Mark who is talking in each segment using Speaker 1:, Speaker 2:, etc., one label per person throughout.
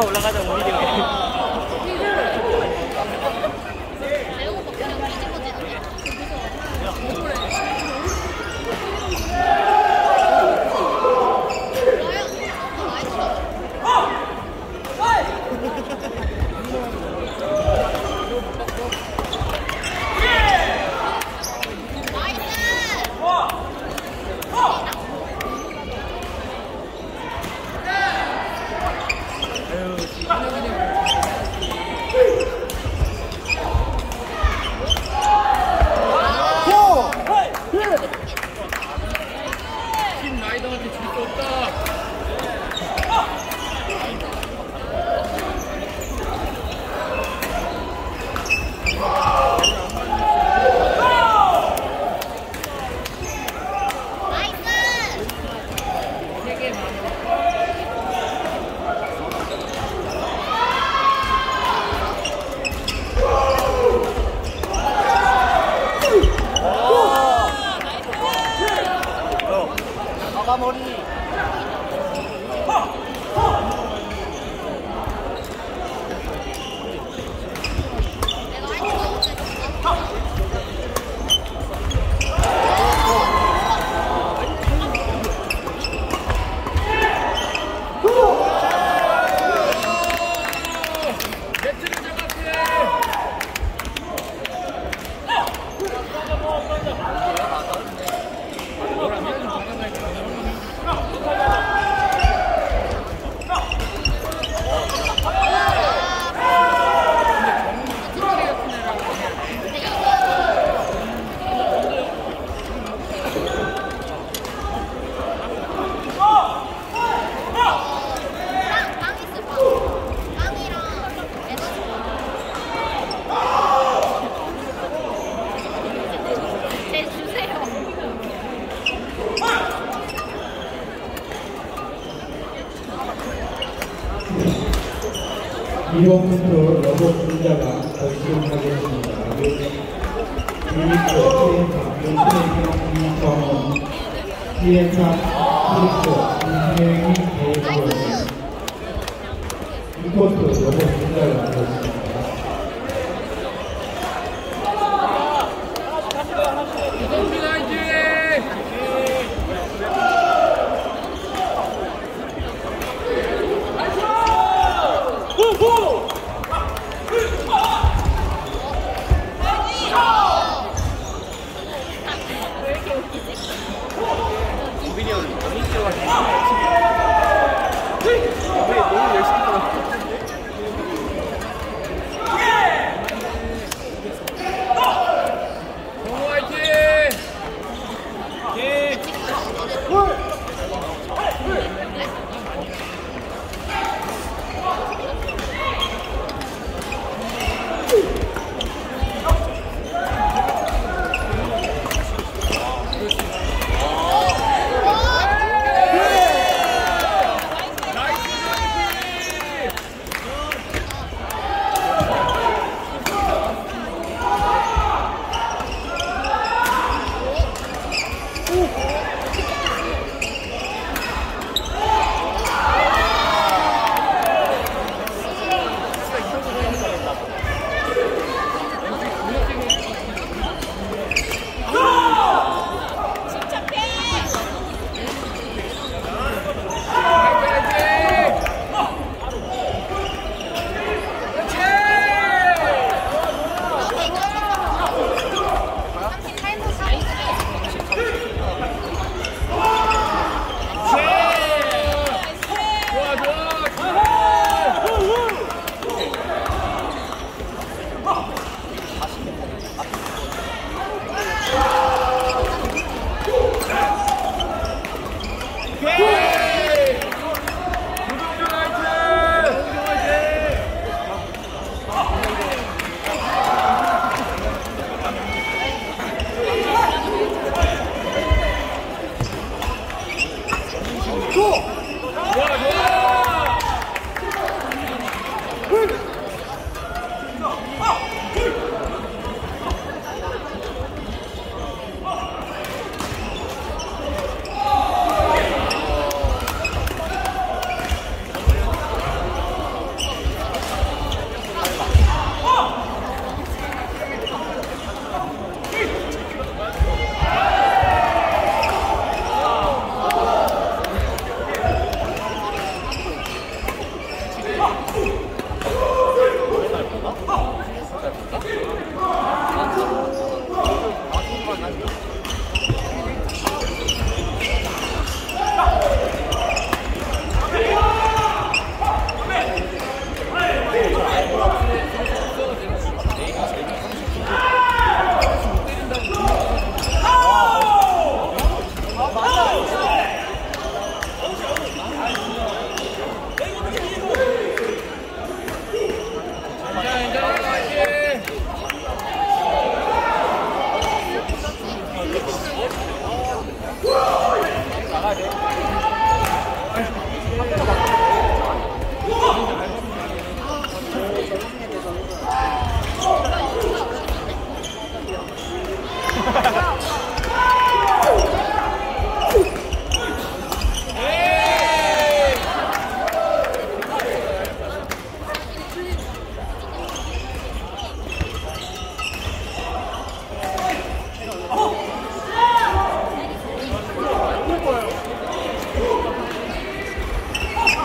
Speaker 1: Ulang.
Speaker 2: 2번부터 여섯 분자가 결승하겠습니다. 유니코, 피엔탑, 유니코, 피엔탑,
Speaker 1: 유니코, 유니코,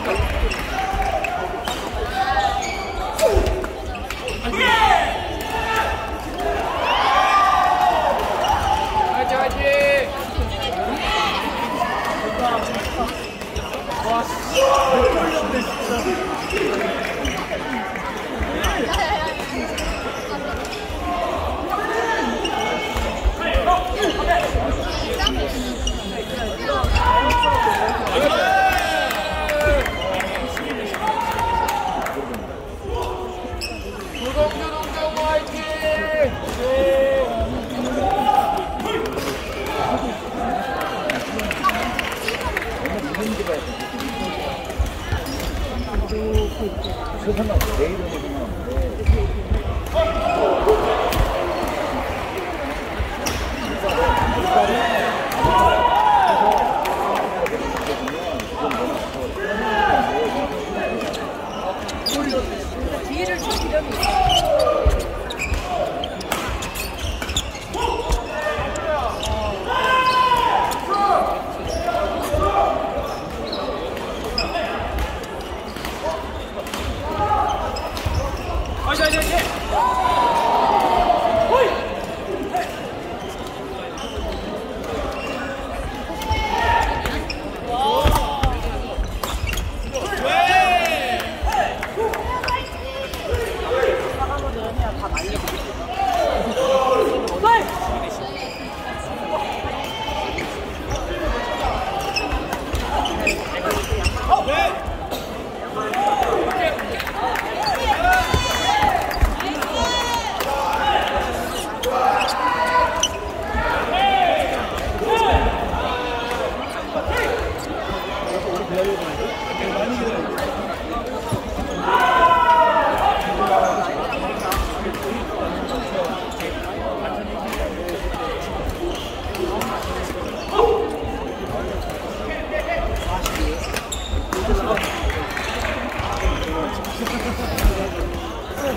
Speaker 1: るか。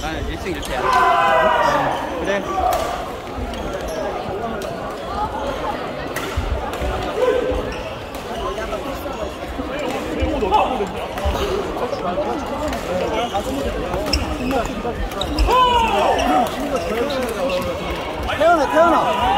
Speaker 3: 나는 1승 1패야. 그래.
Speaker 4: 태연아, 태연아.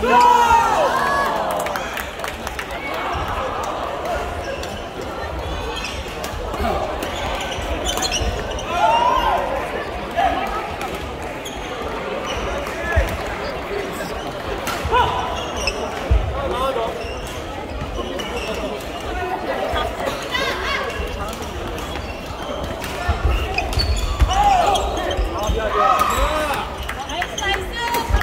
Speaker 1: 나이스 나이스 잘한다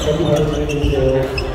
Speaker 2: 수고하는 여기